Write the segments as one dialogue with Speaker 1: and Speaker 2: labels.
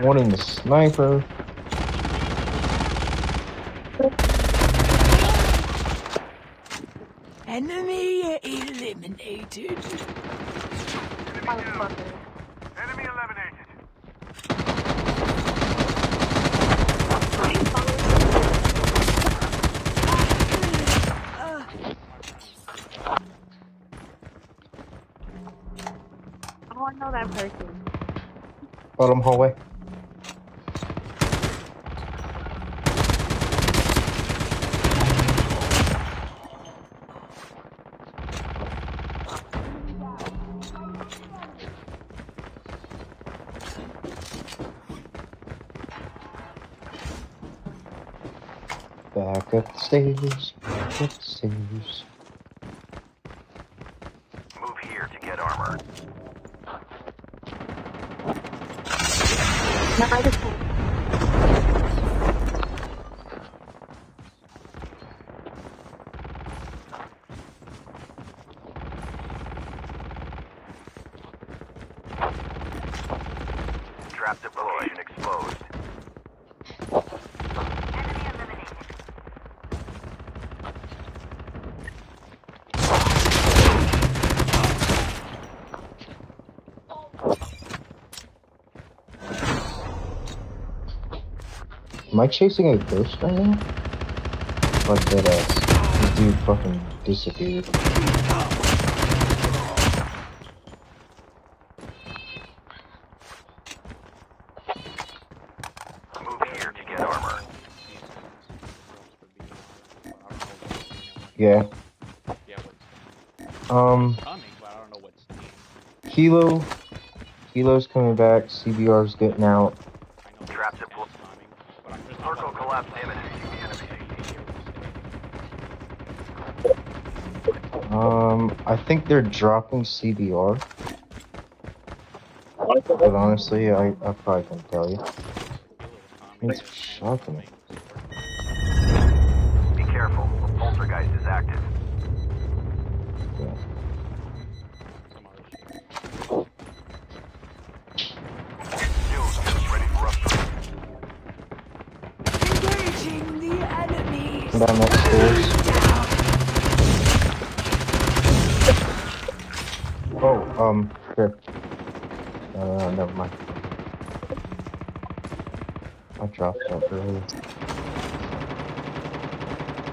Speaker 1: One in the sniper.
Speaker 2: Enemy eliminated.
Speaker 3: Motherfucker.
Speaker 4: Enemy eliminated.
Speaker 3: I want to know that person.
Speaker 1: Bottom hallway. Back up the stairs, back up the stairs.
Speaker 4: Move here to get armor.
Speaker 3: No, I just
Speaker 4: Trap deployed and exposed. Enemy eliminated.
Speaker 1: Am I chasing a ghost right now? Fuck that ass. This dude fucking disappeared. Yeah. Um. Kilo. Kilo's coming back. CBR's getting out.
Speaker 5: I know
Speaker 4: Trap
Speaker 5: what's
Speaker 4: deployed.
Speaker 5: coming, but I'm just
Speaker 4: Circle collapse imminent.
Speaker 1: Um, I think they're dropping CBR. But honestly, I, I probably can not tell you. It's shocking.
Speaker 4: Be careful. Poltergeist is active.
Speaker 1: Yeah. Oh, um, here. Uh, never mind. I dropped that earlier.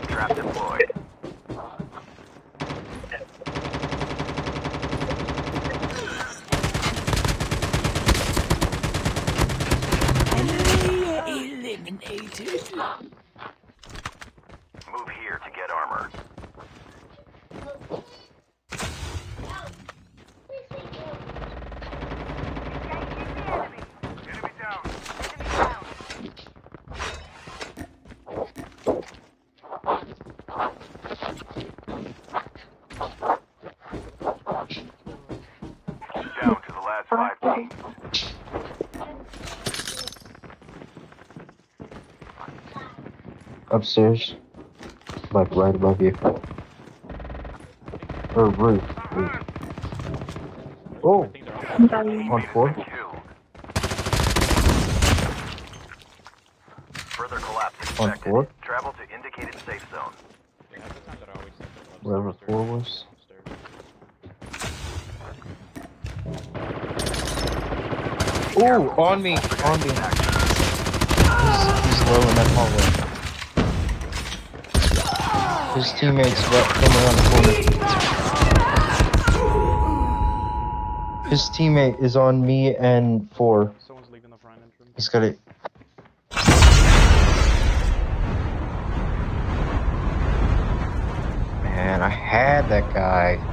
Speaker 4: Trap deployed.
Speaker 2: Enemy eliminated.
Speaker 4: Move here to get armor. Enemy down. Enemy down. Down to the last five teams.
Speaker 1: Upstairs. Like right above you. Or roof. roof. Oh, on four.
Speaker 4: Further collapse
Speaker 1: On four?
Speaker 4: Travel to indicated safe zone.
Speaker 1: Wherever four was. Oh, on me, on me. He's, he's low in that hallway. His teammates got come around the corner. His teammate is on me and four.
Speaker 5: Someone's leaving the front entrance.
Speaker 1: He's got it. Man, I had that guy.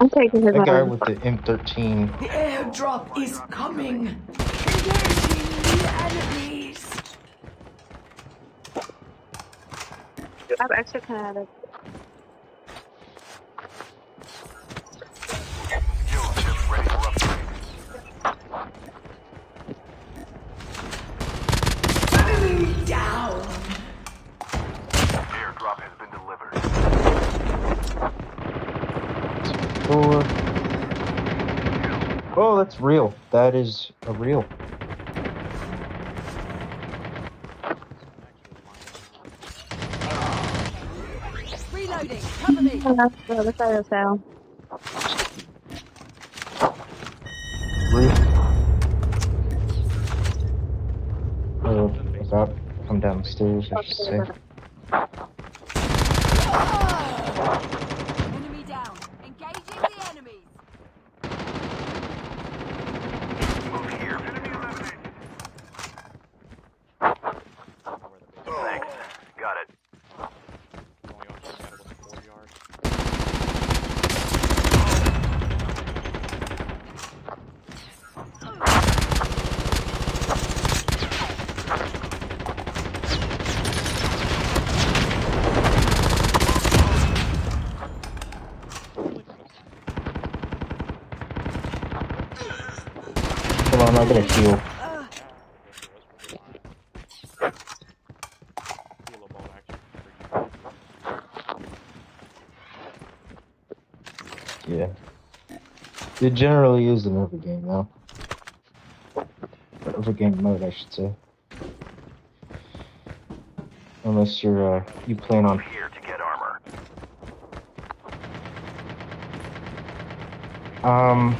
Speaker 3: I'm taking his
Speaker 1: That guy with the M13.
Speaker 2: The airdrop is coming. Engaging the enemies.
Speaker 3: I have extra kinetic.
Speaker 1: Oh, that's real. That is a real.
Speaker 2: Reloading. Cover me.
Speaker 3: Oh, that's the other side of the cell.
Speaker 1: Real. Oh, about come downstairs, I should say.
Speaker 2: Enemy down. Engaging the enemies.
Speaker 4: Move here. Thanks. Got it.
Speaker 5: Only up to that was four yards.
Speaker 1: Come on, I gotta heal. Yeah. It generally is an game though. Or Overgame mode, I should say. Unless you're, uh, you plan on
Speaker 4: here to get armor.
Speaker 1: Um,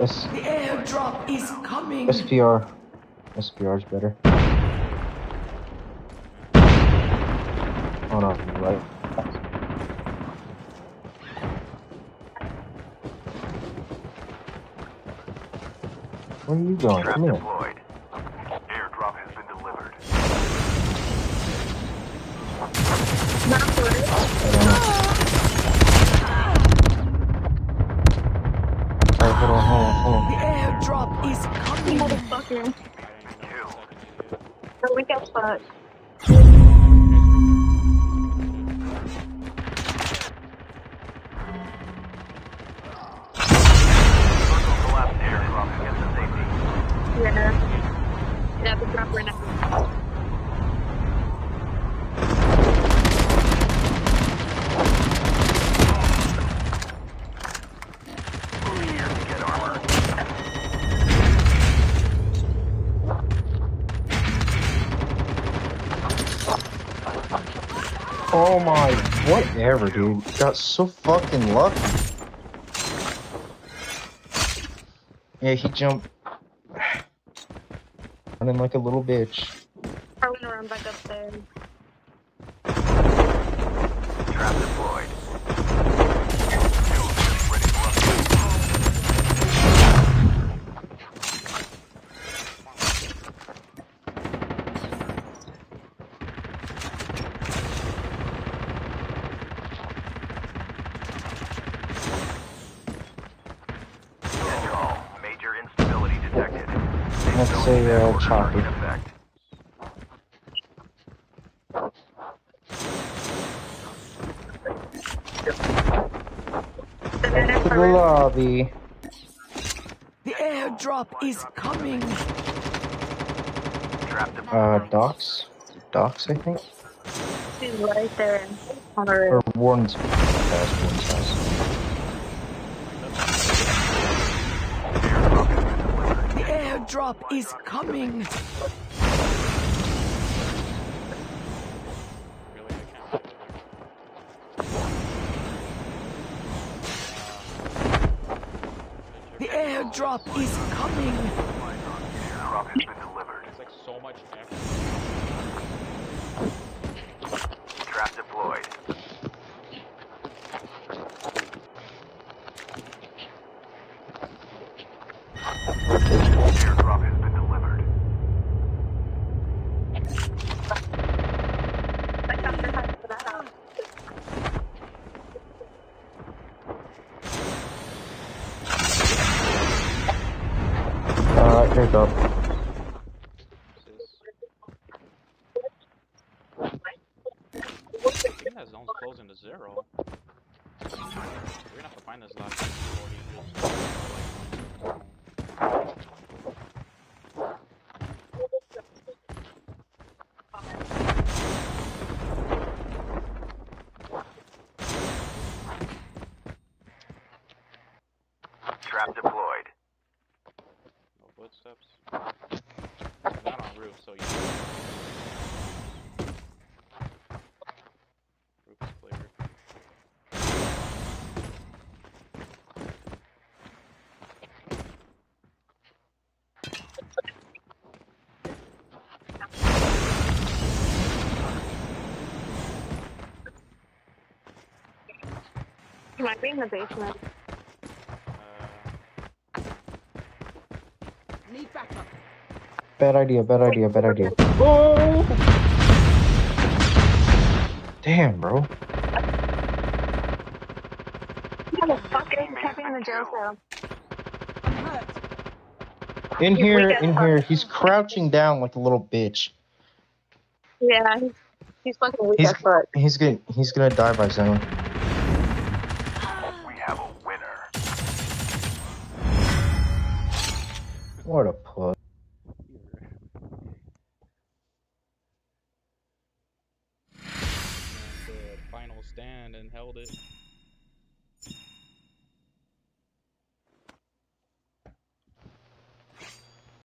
Speaker 1: S-
Speaker 2: the airdrop is coming.
Speaker 1: SPR. SPR is better. Oh no, right. Where are you going? Come here.
Speaker 4: deployed. Airdrop has been delivered.
Speaker 3: Not good.
Speaker 1: I don't know. Alright, hold on, hold on, hold on.
Speaker 2: The airdrop is coming.
Speaker 3: Motherfucker.
Speaker 4: Two.
Speaker 3: So we got fucked.
Speaker 4: Circle collapse airdrop to get to safety.
Speaker 3: Yeah. Yeah, the drop right now.
Speaker 1: Oh my, whatever, dude. Got so fucking lucky. Yeah, he jumped. Running like a little bitch.
Speaker 3: I'm gonna run back upstairs.
Speaker 4: Trap deployed.
Speaker 1: Let's say, uh,
Speaker 4: Order
Speaker 1: choppy.
Speaker 4: in effect.
Speaker 1: To the lobby.
Speaker 2: The airdrop is coming.
Speaker 1: Uh, docks? Docks, I think?
Speaker 3: She's right there on the
Speaker 1: Or
Speaker 3: roof.
Speaker 1: Warden's house, Warden's house.
Speaker 4: Airdrop
Speaker 2: is coming. The airdrop is coming.
Speaker 4: Airdrop has been delivered.
Speaker 5: It's like so much effort.
Speaker 4: Trap deployed. Airdrop has been delivered.
Speaker 1: Uh, airdrop.
Speaker 5: I think that zone's closing to zero. We're gonna have to find this last 40 just. Steps. Not on roof, so you. Roof is clear.
Speaker 3: He might be in the basement.
Speaker 1: Bad idea, bad idea, bad idea. Oh! Damn, bro.
Speaker 3: Fucking Peppy in the jail cell.
Speaker 1: In here, in here, he's crouching down like a little bitch.
Speaker 3: Yeah, he's, he's fucking weak
Speaker 1: He's
Speaker 3: as fuck.
Speaker 1: he's gonna he's gonna die by zone.
Speaker 4: We have a winner.
Speaker 1: What a plug.
Speaker 5: And held it.